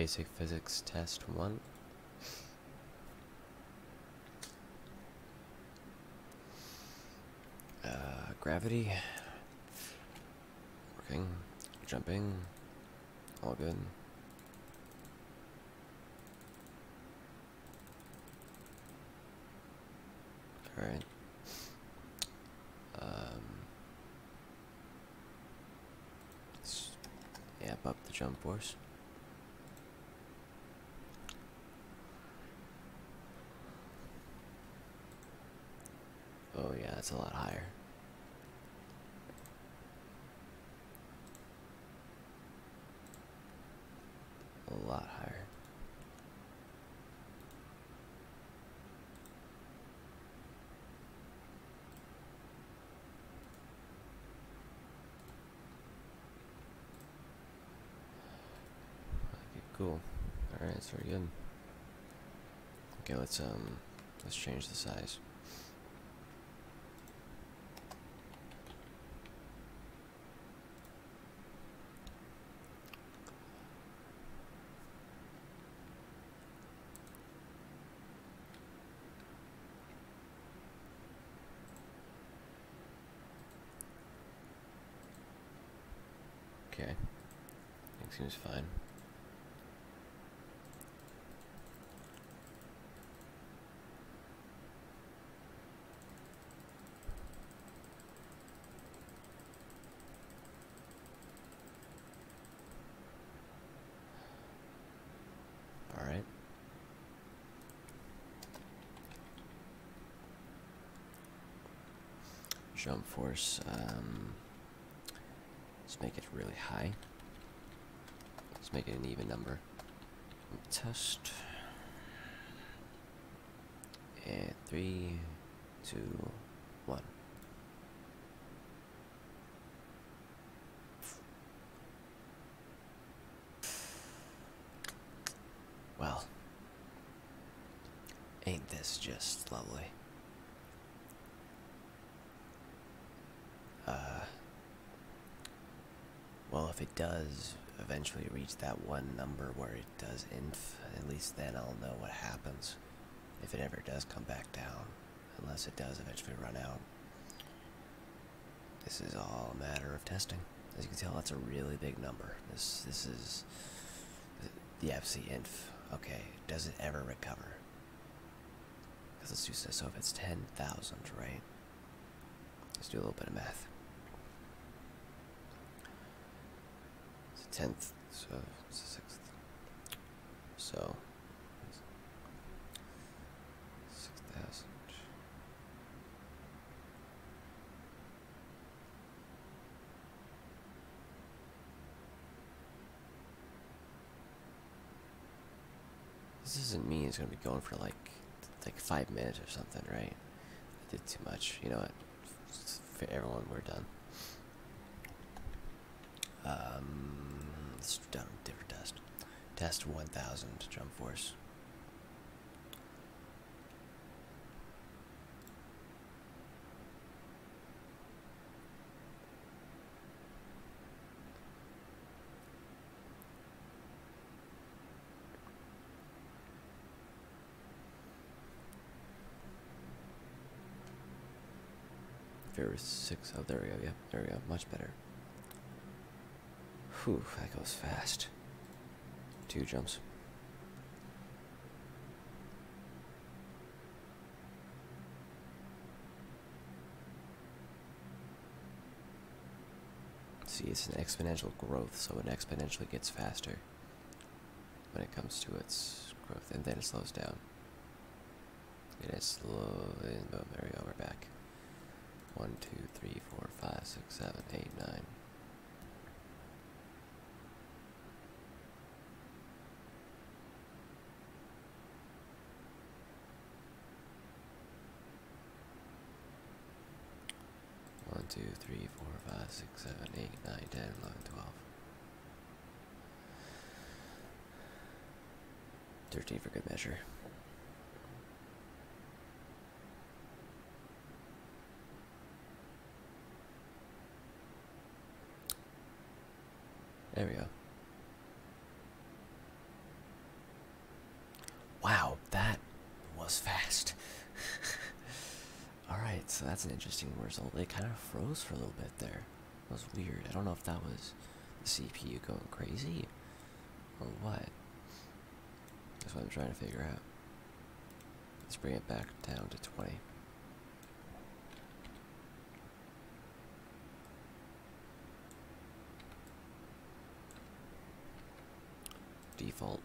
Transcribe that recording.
basic physics test one. Uh, gravity. Working. Jumping. All good. Alright. Um, let's amp up the jump force. Oh yeah, that's a lot higher. A lot higher. Okay, cool. Alright, that's very good. Okay, let's um let's change the size. Okay. Everything seems fine. All right. Jump force. Um, let's make it really high. Let's make it an even number. Test. And three, two, one. Well, ain't this just lovely? Uh, well, if it does eventually reach that one number where it does inf, at least then I'll know what happens. If it ever does come back down, unless it does eventually run out. This is all a matter of testing. As you can tell, that's a really big number. This this is the FC inf. Okay, does it ever recover? Because let's do this. So if it's 10,000, right? Let's do a little bit of math. It's a tenth, so sixth. So, six thousand. This doesn't mean it's gonna be going for like like five minutes or something, right? I did too much. You know what? For everyone, we're done. Um, let's do a different test. Test 1000 jump force. There was six. Oh, there we go. Yep, there we go. Much better. Whew, that goes fast. Two jumps. See, it's an exponential growth, so it exponentially gets faster when it comes to its growth, and then it slows down. It is slow, and boom, there we go, we're back. One, two, three, four, five, six, seven, eight, nine. One, two, three, four, five, six, seven, eight, nine, ten, eleven, twelve. Thirteen for good measure. There we go. Wow, that was fast. So that's an interesting result. It kind of froze for a little bit there. That was weird. I don't know if that was the CPU going crazy or what. That's what I'm trying to figure out. Let's bring it back down to 20. Default